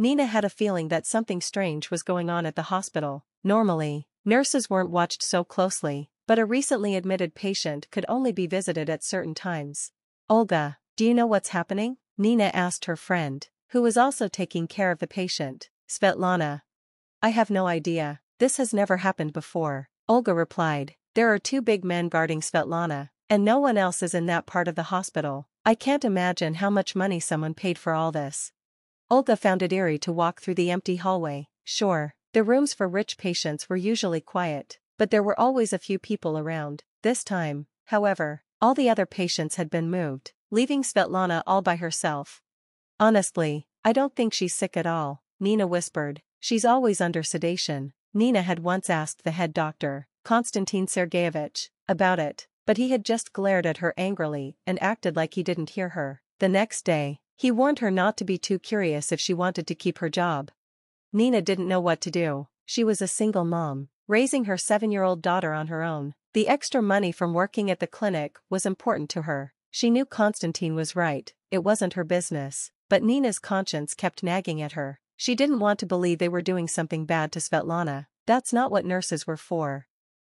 Nina had a feeling that something strange was going on at the hospital. Normally, nurses weren't watched so closely, but a recently admitted patient could only be visited at certain times. Olga, do you know what's happening? Nina asked her friend, who was also taking care of the patient, Svetlana. I have no idea, this has never happened before, Olga replied. There are two big men guarding Svetlana, and no one else is in that part of the hospital. I can't imagine how much money someone paid for all this. Olga found it eerie to walk through the empty hallway. Sure, the rooms for rich patients were usually quiet, but there were always a few people around. This time, however, all the other patients had been moved, leaving Svetlana all by herself. Honestly, I don't think she's sick at all, Nina whispered. She's always under sedation. Nina had once asked the head doctor, Konstantin Sergeyevich, about it, but he had just glared at her angrily and acted like he didn't hear her. The next day, he warned her not to be too curious if she wanted to keep her job. Nina didn't know what to do, she was a single mom, raising her seven-year-old daughter on her own. The extra money from working at the clinic was important to her. She knew Konstantin was right, it wasn't her business, but Nina's conscience kept nagging at her. She didn't want to believe they were doing something bad to Svetlana, that's not what nurses were for.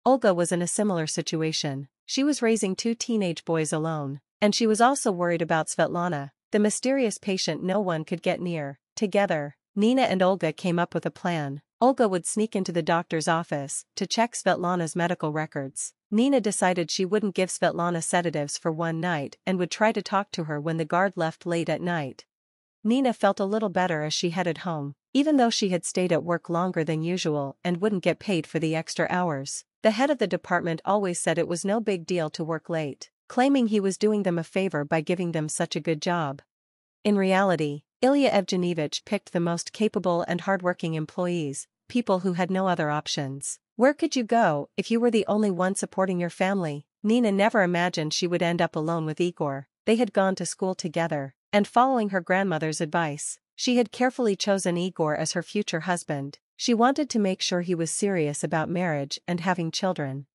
Olga was in a similar situation, she was raising two teenage boys alone, and she was also worried about Svetlana, the mysterious patient no one could get near. Together, Nina and Olga came up with a plan. Olga would sneak into the doctor's office to check Svetlana's medical records. Nina decided she wouldn't give Svetlana sedatives for one night and would try to talk to her when the guard left late at night. Nina felt a little better as she headed home, even though she had stayed at work longer than usual and wouldn't get paid for the extra hours. The head of the department always said it was no big deal to work late, claiming he was doing them a favor by giving them such a good job. In reality, Ilya Evgenievich picked the most capable and hardworking employees, people who had no other options. Where could you go if you were the only one supporting your family? Nina never imagined she would end up alone with Igor. They had gone to school together, and following her grandmother's advice, she had carefully chosen Igor as her future husband. She wanted to make sure he was serious about marriage and having children.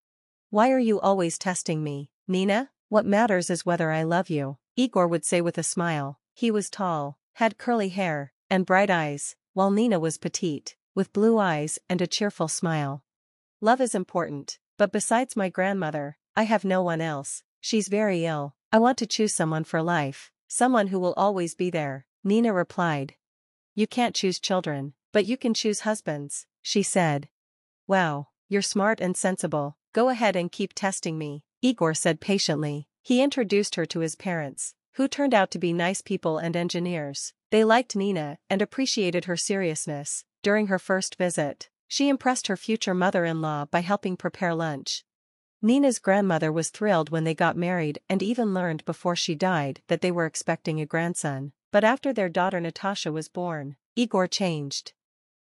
Why are you always testing me, Nina? What matters is whether I love you, Igor would say with a smile. He was tall, had curly hair, and bright eyes, while Nina was petite, with blue eyes and a cheerful smile. Love is important, but besides my grandmother, I have no one else, she's very ill, I want to choose someone for life, someone who will always be there, Nina replied. You can't choose children, but you can choose husbands, she said. Wow, you're smart and sensible, go ahead and keep testing me, Igor said patiently. He introduced her to his parents, who turned out to be nice people and engineers. They liked Nina and appreciated her seriousness. During her first visit, she impressed her future mother-in-law by helping prepare lunch. Nina's grandmother was thrilled when they got married and even learned before she died that they were expecting a grandson. But after their daughter Natasha was born, Igor changed.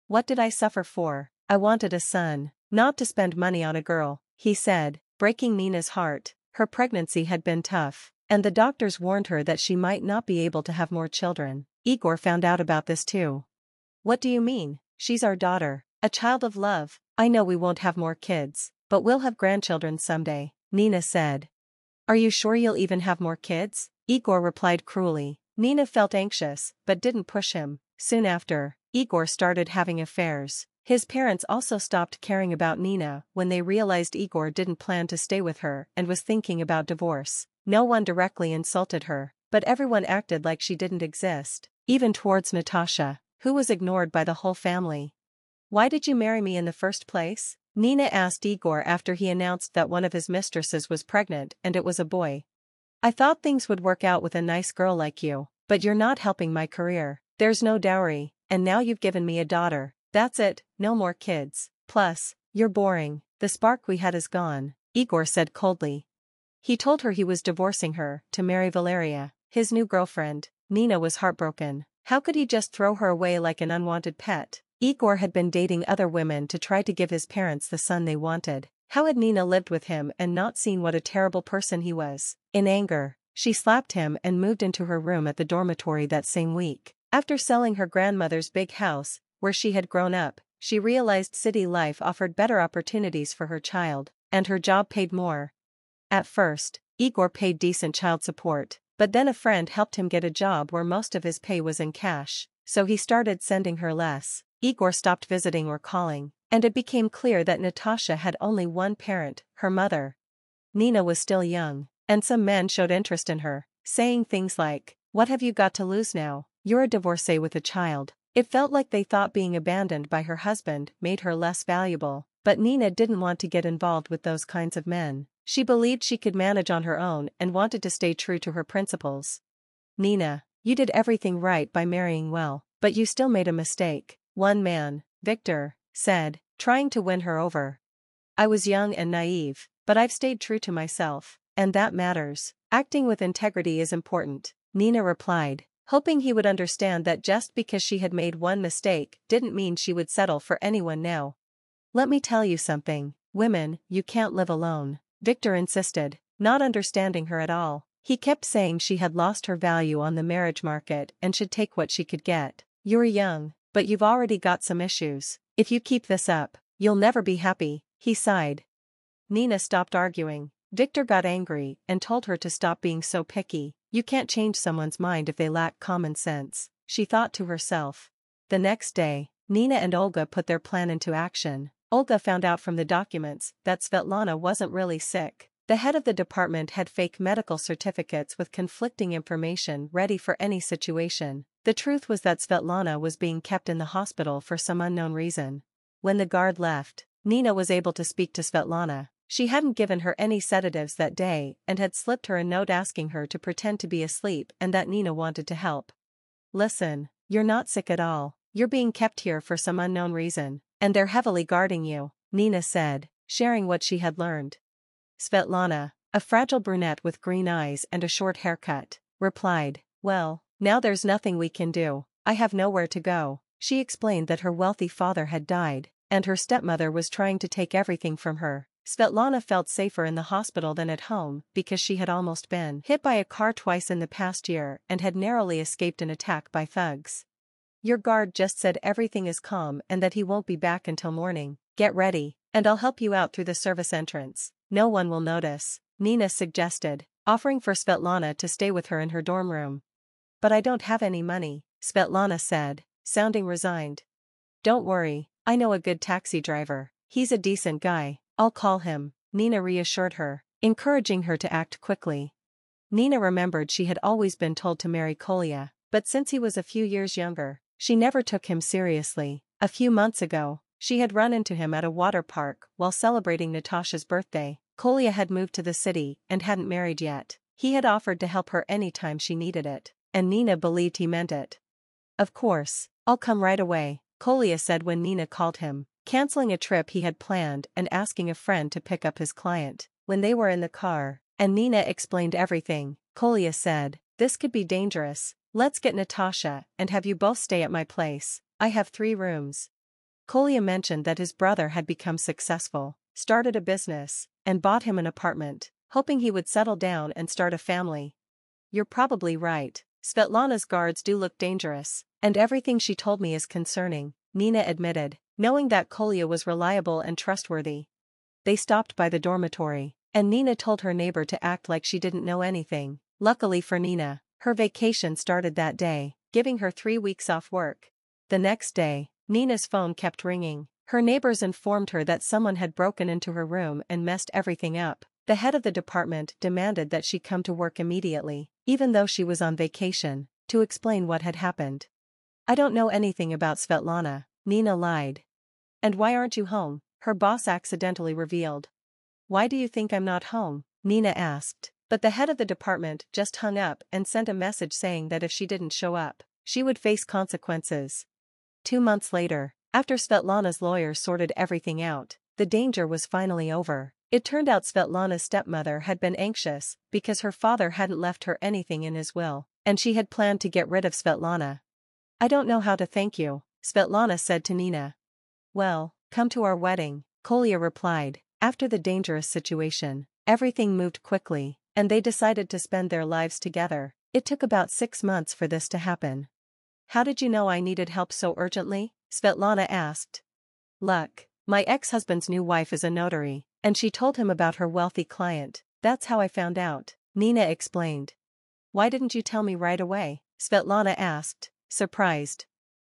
What did I suffer for? I wanted a son, not to spend money on a girl, he said, breaking Nina's heart. Her pregnancy had been tough, and the doctors warned her that she might not be able to have more children. Igor found out about this too. What do you mean? She's our daughter, a child of love. I know we won't have more kids, but we'll have grandchildren someday, Nina said. Are you sure you'll even have more kids? Igor replied cruelly. Nina felt anxious, but didn't push him. Soon after, Igor started having affairs. His parents also stopped caring about Nina when they realized Igor didn't plan to stay with her and was thinking about divorce. No one directly insulted her, but everyone acted like she didn't exist, even towards Natasha, who was ignored by the whole family. Why did you marry me in the first place? Nina asked Igor after he announced that one of his mistresses was pregnant and it was a boy. I thought things would work out with a nice girl like you, but you're not helping my career. There's no dowry, and now you've given me a daughter. That's it, no more kids. Plus, you're boring, the spark we had is gone, Igor said coldly. He told her he was divorcing her to marry Valeria, his new girlfriend. Nina was heartbroken. How could he just throw her away like an unwanted pet? Igor had been dating other women to try to give his parents the son they wanted. How had Nina lived with him and not seen what a terrible person he was? In anger, she slapped him and moved into her room at the dormitory that same week. After selling her grandmother's big house, where she had grown up, she realized city life offered better opportunities for her child, and her job paid more. At first, Igor paid decent child support, but then a friend helped him get a job where most of his pay was in cash. so he started sending her less. Igor stopped visiting or calling, and it became clear that Natasha had only one parent, her mother. Nina was still young, and some men showed interest in her, saying things like, What have you got to lose now? You're a divorcee with a child. It felt like they thought being abandoned by her husband made her less valuable, but Nina didn't want to get involved with those kinds of men. She believed she could manage on her own and wanted to stay true to her principles. Nina, you did everything right by marrying well, but you still made a mistake, one man, Victor, said, trying to win her over. I was young and naive, but I've stayed true to myself, and that matters. Acting with integrity is important, Nina replied, hoping he would understand that just because she had made one mistake didn't mean she would settle for anyone now. Let me tell you something, women, you can't live alone, Victor insisted, not understanding her at all. He kept saying she had lost her value on the marriage market and should take what she could get. You're young, but you've already got some issues. If you keep this up, you'll never be happy, he sighed. Nina stopped arguing. Victor got angry and told her to stop being so picky. You can't change someone's mind if they lack common sense, she thought to herself. The next day, Nina and Olga put their plan into action. Olga found out from the documents that Svetlana wasn't really sick. The head of the department had fake medical certificates with conflicting information ready for any situation. The truth was that Svetlana was being kept in the hospital for some unknown reason. When the guard left, Nina was able to speak to Svetlana. She hadn't given her any sedatives that day and had slipped her a note asking her to pretend to be asleep and that Nina wanted to help. Listen, you're not sick at all, you're being kept here for some unknown reason, and they're heavily guarding you, Nina said, sharing what she had learned. Svetlana, a fragile brunette with green eyes and a short haircut, replied, Well, now there's nothing we can do, I have nowhere to go. She explained that her wealthy father had died, and her stepmother was trying to take everything from her. Svetlana felt safer in the hospital than at home because she had almost been hit by a car twice in the past year and had narrowly escaped an attack by thugs. Your guard just said everything is calm and that he won't be back until morning. Get ready, and I'll help you out through the service entrance. No one will notice, Nina suggested, offering for Svetlana to stay with her in her dorm room. But I don't have any money, Svetlana said, sounding resigned. Don't worry, I know a good taxi driver, he's a decent guy, I'll call him, Nina reassured her, encouraging her to act quickly. Nina remembered she had always been told to marry Kolya, but since he was a few years younger, she never took him seriously. A few months ago, she had run into him at a water park while celebrating Natasha's birthday. Kolya had moved to the city and hadn't married yet. He had offered to help her any time she needed it, and Nina believed he meant it. Of course, I'll come right away, Kolya said when Nina called him, canceling a trip he had planned and asking a friend to pick up his client. When they were in the car, and Nina explained everything, Kolya said, This could be dangerous, let's get Natasha and have you both stay at my place, I have three rooms. Kolya mentioned that his brother had become successful, started a business, and bought him an apartment, hoping he would settle down and start a family. You're probably right, Svetlana's guards do look dangerous, and everything she told me is concerning, Nina admitted, knowing that Kolya was reliable and trustworthy. They stopped by the dormitory, and Nina told her neighbor to act like she didn't know anything. Luckily for Nina, her vacation started that day, giving her three weeks off work. The next day, Nina's phone kept ringing, her neighbors informed her that someone had broken into her room and messed everything up. The head of the department demanded that she come to work immediately, even though she was on vacation, to explain what had happened. I don't know anything about Svetlana, Nina lied. And why aren't you home? Her boss accidentally revealed. Why do you think I'm not home? Nina asked, but the head of the department just hung up and sent a message saying that if she didn't show up, she would face consequences. Two months later, after Svetlana's lawyer sorted everything out, the danger was finally over. It turned out Svetlana's stepmother had been anxious because her father hadn't left her anything in his will, and she had planned to get rid of Svetlana. I don't know how to thank you, Svetlana said to Nina. Well, come to our wedding, Kolya replied. After the dangerous situation, everything moved quickly, and they decided to spend their lives together. It took about six months for this to happen. How did you know I needed help so urgently? Svetlana asked. Luck. My ex-husband's new wife is a notary, and she told him about her wealthy client, that's how I found out, Nina explained. Why didn't you tell me right away? Svetlana asked, surprised.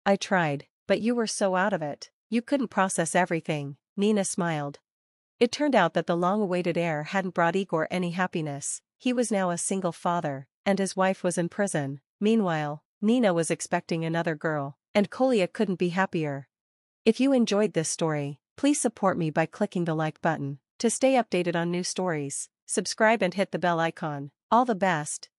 I tried, but you were so out of it, you couldn't process everything, Nina smiled. It turned out that the long-awaited heir hadn't brought Igor any happiness, he was now a single father, and his wife was in prison. Meanwhile, Nina was expecting another girl, and Kolya couldn't be happier. If you enjoyed this story, please support me by clicking the like button. To stay updated on new stories, subscribe and hit the bell icon. All the best.